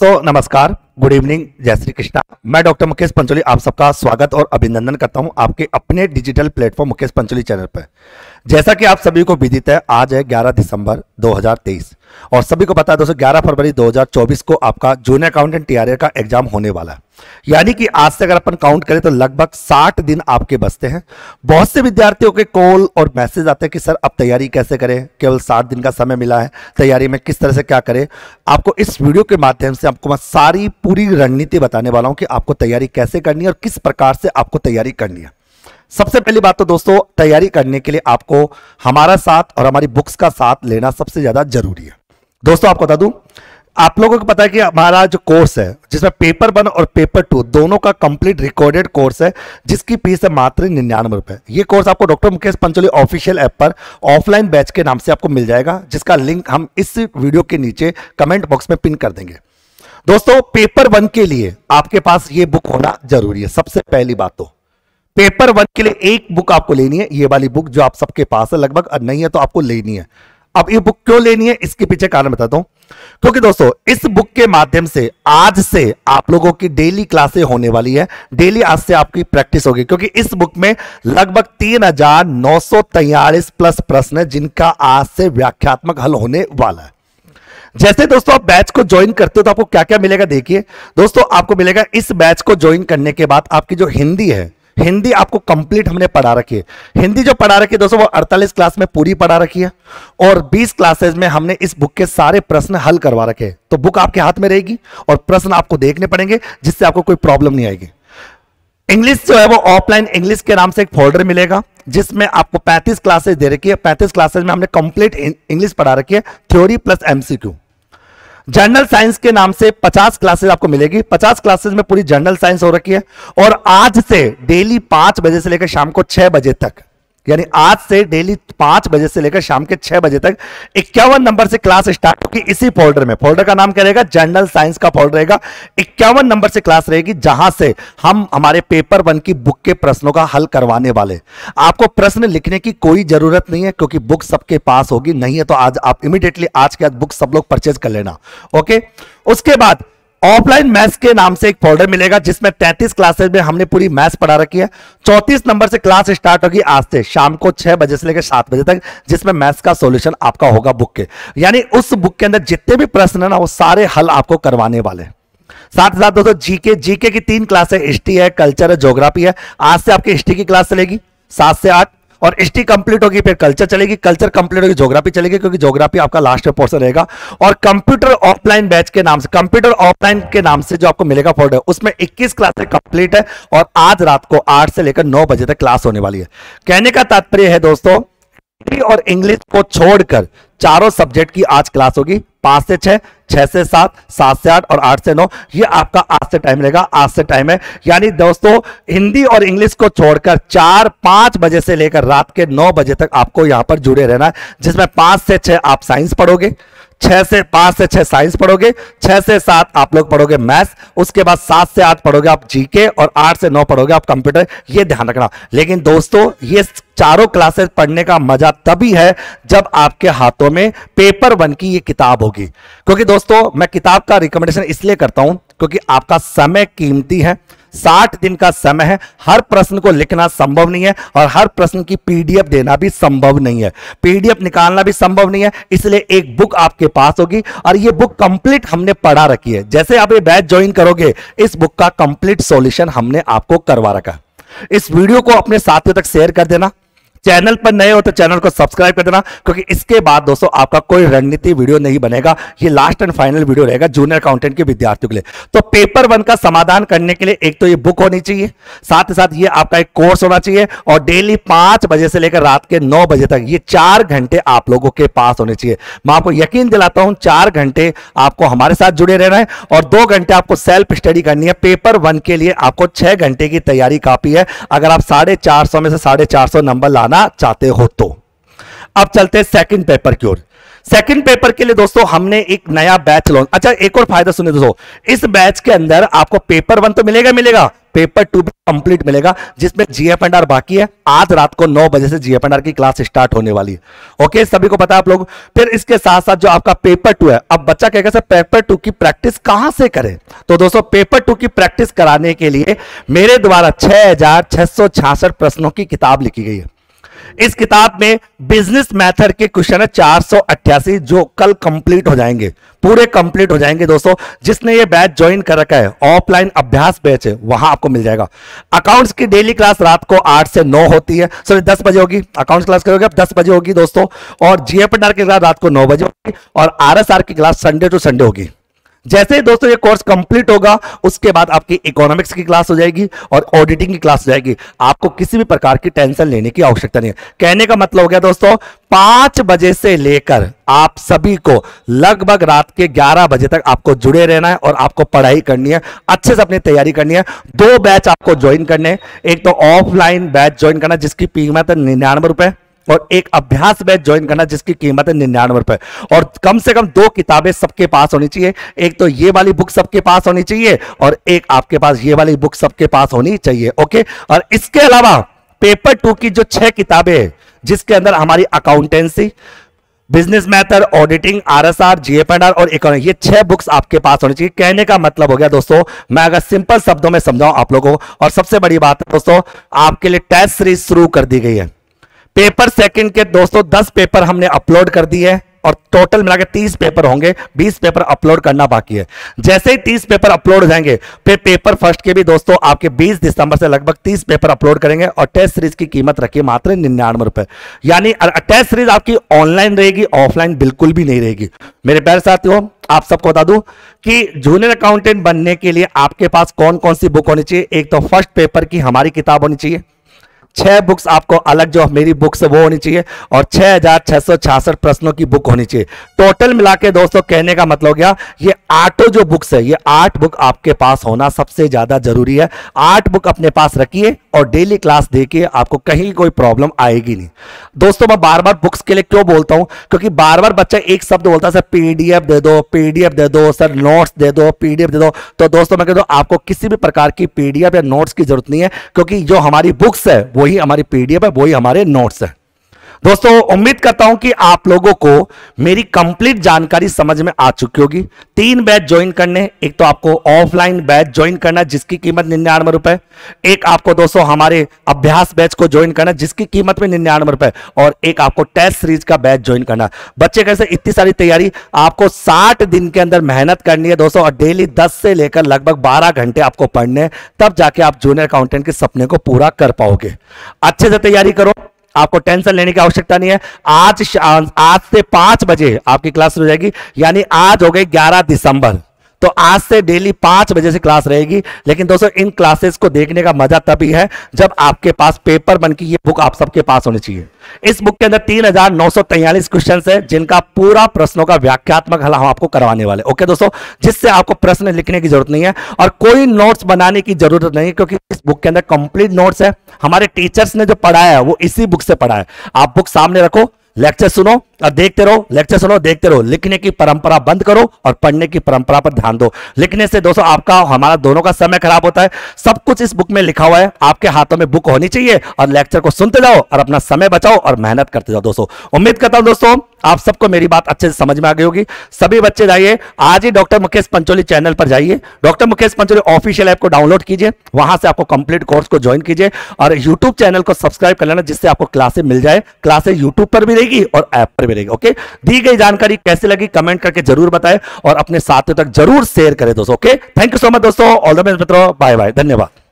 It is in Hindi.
दोस्तों, नमस्कार। गुड इवनिंग जय श्री कृष्णा। मैं डॉक्टर मुकेश पंचोली, आप सबका स्वागत और अभिनंदन करता हूँ आपके अपने digital platform Mukesh Pancholi channel पर। जैसा कि आप सभी को विदित है, आज है 11 दिसंबर 2023 और सभी को पता है दोस्तों 11 फरवरी 2024 को आपका जूनियर अकाउंटेंट टीआरए का एग्ज़ाम होने वाला है। यानी कि आज से अगर अपन काउंट करें तो लगभग 60 दिन आपके बचते हैं। बहुत से विद्यार्थियों के कॉल और मैसेज आते हैं कि, सर, अब तैयारी कैसे करें? केवल 60 दिन का समय मिला है। तैयारी में किस तरह से क्या करें? आपको इस वीडियो के माध्यम से आपको मैं सारी पूरी रणनीति बताने वाला हूँ कि आपको तैयारी कैसे करनी है और किस प्रकार से आपको तैयारी करनी है। सबसे पहली बात तो दोस्तों, तैयारी करने के लिए आपको हमारा साथ और हमारी बुक्स का साथ लेना सबसे ज़्यादा ज़रूरी है। दोस्तों, आपको बता दूँ आप लोगों को पता है कि हमारा जो कोर्स है, जिसमें पेपर वन और पेपर टू दोनों का कंप्लीट रिकॉर्डेड कोर्स है, जिसकी फ़ीस है मात्र निन्यानवे रुपए। ये कोर्स आपको doctor Mukesh Pancholi official app पर ऑफलाइन बैच के नाम से आपको मिल जाएगा, जिसका लिंक हम इस वीडियो के नीचे कमेंट बॉक्स में पिन कर देंगे। दोस्तों पेपर वन के लिए आपके पास ये बुक होना ज़रूरी है। सबसे पहली बात तो पेपर वन के लिए एक बुक आपको लेनी है, ये वाली बुक जो आप सबके पास है, लगभग नहीं है तो आपको लेनी है। अब ये बुक क्यों लेनी है, इसके पीछे कारण बताता हूँ। क्योंकि दोस्तों, इस बुक के माध्यम से, आज से आप लोगों की डेली क्लासें होने वाली है। डेली आज से आपकी प्रैक्टिस होगी, क्योंकि इस बुक में लगभग तीन हज़ार नौ सौ तैयालीस प्लस प्रश्न है, जिनका आज से व्याख्यात्मक हल होने वाला है। जैसे दोस्तों, आप बैच को ज्वाइन करते हो तो आपको क्या क्या मिलेगा? देखिए, दोस्तों, आपको मिलेगा, इस बैच को ज्वाइन करने के बाद आपकी जो हिंदी है हिंदी आपको कंप्लीट हमने पढ़ा रखी है। हिंदी जो पढ़ा रखी है दोस्तों, वो 48 क्लास में पूरी पढ़ा रखी है और 20 क्लासेज में हमने इस बुक के सारे प्रश्न हल करवा रखे हैं। तो बुक आपके हाथ में रहेगी और प्रश्न आपको देखने पड़ेंगे, जिससे आपको कोई प्रॉब्लम नहीं आएगी। इंग्लिश जो है वो ऑफलाइन इंग्लिश के नाम से एक फोल्डर मिलेगा, जिसमें आपको 35 क्लासेज दे रखी है। 35 क्लासेज में हमने कंप्लीट इंग्लिश पढ़ा रखी है theory plus MCQ general science के नाम से 50 क्लासेस आपको मिलेगी। 50 क्लासेस में पूरी जनरल साइंस हो रखी है। और आज से डेली पाँच बजे से लेकर शाम को छह बजे तक यानी आज से डेली पाँच बजे से लेकर शाम के छह बजे तक इक्यावन नंबर से क्लास स्टार्ट होगी इसी फोल्डर में। फोल्डर का नाम क्या रहेगा? जनरल साइंस का फोल्डर रहेगा। इक्यावन नंबर से क्लास रहेगी जहाँ से हम हमारे पेपर वन की बुक के प्रश्नों का हल करवाने वाले। आपको प्रश्न लिखने की कोई ज़रूरत नहीं है क्योंकि बुक सबके पास होगी, नहीं है तो आज आप इमीडिएटली आज के आज बुक सब लोग परचेज कर लेना। ओके उसके बाद ऑफलाइन मैथ्स के नाम से एक फोल्डर मिलेगा, जिसमें 33 क्लासेस में हमने पूरी मैथ्स पढ़ा रखी है। 34 नंबर से क्लास स्टार्ट होगी आज से, शाम को 6 बजे से लेकर 7 बजे तक, जिसमें मैथ्स का सॉल्यूशन आपका होगा बुक के। यानी उस बुक के अंदर जितने भी प्रश्न है ना, वो सारे हल आपको करवाने वाले साथ ही साथ दोस्तों जीके जीके की तीन क्लास है हिस्ट्री है कल्चर है ज्योग्राफी है। आज से आपकी हिस्ट्री की क्लास चलेगी, सात से आठ। और हिस्ट्री कंप्लीट होगी, फिर कल्चर चलेगी। कल्चर कंप्लीट होगी ज्योग्राफी चलेगी, क्योंकि ज्योग्राफी आपका लास्ट में पोर्सन रहेगा। और कंप्यूटर ऑफलाइन बैच के नाम से कंप्यूटर ऑफलाइन के नाम से जो आपको मिलेगा फोर्ड उसमें इक्कीस क्लासें कंप्लीट है और आज रात को आठ से लेकर नौ बजे तक क्लास होने वाली है। कहने का तात्पर्य है दोस्तों हिंदी और इंग्लिश को छोड़कर चारों सब्जेक्ट की आज क्लास होगी। पाँच से छह छह से सात सात से आठ और आठ से नौ। ये आपका आज से टाइम रहेगा, आज से टाइम है। यानी दोस्तों, हिंदी और इंग्लिश को छोड़कर चार, पाँच बजे से लेकर रात के नौ बजे तक आपको यहाँ पर जुड़े रहना है, जिसमें पाँच से छह आप साइंस पढ़ोगे। छह से पाँच से छह साइंस पढ़ोगे, छह से सात आप लोग पढ़ोगे मैथ्स, उसके बाद सात से आठ पढ़ोगे आप जीके और आठ से नौ पढ़ोगे आप कंप्यूटर, ये ध्यान रखना। लेकिन दोस्तों, ये चारों क्लासेस पढ़ने का मज़ा तभी है जब आपके हाथों में पेपर वन की ये किताब होगी। क्योंकि दोस्तों, मैं किताब का रिकमेंडेशन इसलिए करता हूँ, क्योंकि आपका समय कीमती है साठ दिन का समय है। हर प्रश्न को लिखना संभव नहीं है और हर प्रश्न की पीडीएफ देना भी संभव नहीं है। पीडीएफ निकालना भी संभव नहीं है, इसलिए एक बुक आपके पास होगी और ये बुक कंप्लीट हमने पढ़ा रखी है। जैसे आप ये बैच ज्वाइन करोगे, इस बुक का कंप्लीट सॉल्यूशन हमने आपको करवा रखा इस वीडियो को अपने साथियों तक शेयर कर देना। चैनल पर नए हो तो चैनल को सब्सक्राइब कर देना, क्योंकि इसके बाद दोस्तों आपका कोई रणनीति वीडियो नहीं बनेगा। ये लास्ट एंड फाइनल वीडियो रहेगा जूनियर अकाउंटेंट के विद्यार्थियों के लिए। तो पेपर वन का समाधान करने के लिए एक तो ये बुक होनी चाहिए, साथ ही साथ ये आपका एक कोर्स होना चाहिए, और डेली पाँच बजे से लेकर रात के नौ बजे तक ये चार घंटे आप लोगों के पास होने चाहिए। मैं आपको यकीन दिलाता हूँ, चार घंटे आपको हमारे साथ जुड़े रहना है, और दो घंटे आपको सेल्फ स्टडी करनी है। पेपर वन के लिए आपको छह घंटे की तैयारी काफ़ी है। अगर आप साढ़े चार सौ में से साढ़े चार सौ नंबर लाना करना चाहते हो तो। अब चलते हैं सेकंड पेपर की ओर। सेकंड पेपर के लिए दोस्तों, हमने एक नया बैच लॉन्च अच्छा एक और फ़ायदा सुने दोस्तों। इस बैच के अंदर आपको पेपर वन तो मिलेगा मिलेगा। पेपर टू भी कंप्लीट मिलेगा, जिसमें जीएफ एंड आर बाकी है। आज रात को नौ बजे से जीएफ एंड आर की क्लास स्टार्ट होने वाली है। ओके सभी को पता है आप लोग? फिर इसके साथ साथ जो आपका पेपर टू है, अब बच्चा कहेगा, सर पेपर टू की प्रैक्टिस कहाँ से करें? तो दोस्तों पेपर टू की प्रैक्टिस कराने के लिए मेरे द्वारा छह हज़ार छह सौ छियासठ प्रश्नों की किताब लिखी गई है। इस किताब में बिज़नेस मेथड के क्वेश्चन है चार जो कल कंप्लीट हो जाएँगे। पूरे कंप्लीट हो जाएँगे दोस्तों। जिसने ये बैच ज्वाइन कर रखा है ऑफलाइन अभ्यास बैच है, वहाँ आपको मिल जाएगा। अकाउंट्स की डेली क्लास रात को आठ से नौ होती है। सॉरी दस बजे होगी। अकाउंट्स क्लास करोगे अब दस बजे होगी दोस्तों। और जीएपीआर की क्लास रात को नौ बजे होगी। और आरएसआर की क्लास संडे टू संडे होगी। जैसे ही दोस्तों ये कोर्स कंप्लीट होगा, उसके बाद आपकी इकोनॉमिक्स की क्लास हो जाएगी और ऑडिटिंग की क्लास हो जाएगी। आपको किसी भी प्रकार की टेंशन लेने की आवश्यकता नहीं है। कहने का मतलब हो गया दोस्तों, पाँच बजे से लेकर आप सभी को लगभग रात के ग्यारह बजे तक आपको जुड़े रहना है और आपको पढ़ाई करनी है, अच्छे से अपनी तैयारी करनी है। दो बैच आपको ज्वाइन करने एक तो ऑफलाइन बैच ज्वाइन करना जिसकी कीमत है निन्यानवे रुपए और एक अभ्यास बैच ज्वाइन करना जिसकी कीमत है निन्यानवे रुपए। और कम से कम दो किताबें सबके पास होनी चाहिए। एक तो ये वाली बुक सबके पास होनी चाहिए और एक आपके पास ये वाली बुक सबके पास होनी चाहिए ओके और इसके अलावा पेपर टू की जो छह किताबें जिसके अंदर हमारी accountancy business method auditing RSR GFNR और इकोनॉमी ये छह बुक्स आपके पास होनी चाहिए। कहने का मतलब हो गया दोस्तों, मैं अगर सिंपल शब्दों में समझाऊं आप लोगों को, और सबसे बड़ी बात है दोस्तों, आपके लिए टेस्ट सीरीज़ शुरू कर दी गई है। पेपर सेकंड के दोस्तों दस पेपर हमने अपलोड कर दिए और टोटल मिला के तीस पेपर होंगे, बीस पेपर अपलोड करना बाकी है। जैसे ही तीस पेपर अपलोड हो जाएँगे फिर पेपर फ़र्स्ट के भी दोस्तों आपके बीस दिसंबर से लगभग तीस पेपर अपलोड करेंगे और टेस्ट सीरीज़ की कीमत रखिए मात्र निन्यानवे रुपए। यानी टेस्ट सीरीज़ आपकी ऑनलाइन रहेगी, ऑफलाइन बिल्कुल भी नहीं रहेगी। मेरे प्यारे साथियों, आप सबको बता दूँ कि जूनियर अकाउंटेंट बनने के लिए आपके पास कौन कौन सी बुक होनी चाहिए? एक तो फ़र्स्ट पेपर की हमारी किताब होनी चाहिए। छह बुक्स आपको अलग जो मेरी बुक्स वो होनी चाहिए और छह हज़ार छह सौ छियासठ प्रश्नों की बुक होनी चाहिए। टोटल मिला के दोस्तों, कहने का मतलब क्या ये आठों जो बुक्स है, ये आठ बुक आपके पास होना सबसे ज़्यादा ज़रूरी है। आठ बुक अपने पास रखिए और डेली क्लास देखिए, आपको कहीं कोई प्रॉब्लम आएगी नहीं। दोस्तों, मैं बार बार बुक्स के लिए क्यों बोलता हूँ? क्योंकि बार बार बच्चा एक शब्द बोलता है, सर पीडीएफ दे दो पीडीएफ दे दो, सर नोट्स दे दो पीडीएफ दे दो। तो दोस्तों, मैं कहता हूँ आपको किसी भी प्रकार की पीडीएफ या नोट्स की ज़रूरत नहीं है, क्योंकि जो हमारी बुक्स है वही हमारी पीडीएफ है वही हमारे नोट्स है। दोस्तों, उम्मीद करता हूँ कि आप लोगों को मेरी कंप्लीट जानकारी समझ में आ चुकी होगी। तीन बैच ज्वाइन करने, एक तो आपको ऑफलाइन बैच ज्वाइन करना, जिसकी कीमत निन्यानवे रुपए। एक आपको दोस्तों, हमारे अभ्यास बैच को ज्वाइन करना, जिसकी कीमत में निन्यानवे रुपए। और एक आपको टेस्ट सीरीज़ का बैच ज्वाइन करना। बच्चे कैसे इतनी सारी तैयारी, आपको साठ दिन के अंदर मेहनत करनी है दोस्तों, और डेली दस से लेकर लगभग बारह घंटे आपको पढ़ने तब जाके आप जूनियर अकाउंटेंट के सपने को पूरा कर पाओगे। अच्छे से तैयारी करो। आपको टेंशन लेने की आवश्यकता नहीं है। आज आज से पाँच बजे आपकी क्लास शुरू हो जाएगी। यानी आज हो गई ग्यारह दिसंबर। तो आज से डेली पाँच बजे से क्लास रहेगी, लेकिन दोस्तों, इन क्लासेस को देखने का मज़ा तभी है जब आपके पास पेपर बन की ये बुक आप सबके पास होनी चाहिए। इस बुक के अंदर तीन हज़ार नौ सौ तैयलीस क्वेश्चन है, जिनका पूरा प्रश्नों का व्याख्यात्मक हल हम आपको करवाने वाले। ओके दोस्तों, जिससे आपको प्रश्न लिखने की ज़रूरत नहीं है और कोई नोट्स बनाने की ज़रूरत नहीं क्योंकि इस बुक के अंदर कंप्लीट नोट्स है। हमारे टीचर्स ने जो पढ़ाया है, वो इसी बुक से पढ़ा है। आप बुक सामने रखो लेक्चर सुनो और देखते रहो लेक्चर सुनो, देखते रहो। लिखने की परंपरा बंद करो और पढ़ने की परंपरा पर ध्यान दो। लिखने से दोस्तों, आपका हमारा दोनों का समय खराब होता है। सब कुछ इस बुक में लिखा हुआ है। आपके हाथों में बुक होनी चाहिए और लेक्चर को सुनते जाओ और अपना समय बचाओ और मेहनत करते जाओ दोस्तों। उम्मीद करता हूँ दोस्तों आप सबको मेरी बात अच्छे से समझ में आ गई होगी। सभी बच्चे जाइए, आज ही डॉक्टर मुकेश पंचोली चैनल पर जाइए। Doctor Mukesh Pancholi official app को डाउनलोड कीजिए, वहाँ से आपको कंप्लीट कोर्स को ज्वाइन कीजिए और यूट्यूब चैनल को सब्सक्राइब कर लेना, जिससे आपको क्लासे मिल जाए। क्लासे यूट्यूब पर भी रहेगी और ऐप पर भी रहेगी, ओके? दी गई जानकारी कैसे लगी, कमेंट करके ज़रूर बताए और अपने साथियों तक ज़रूर शेयर करें दोस्तों, okay? Thank you so much दोस्तों ऑल द बेस्ट मित्रों बाय बाय धन्यवाद।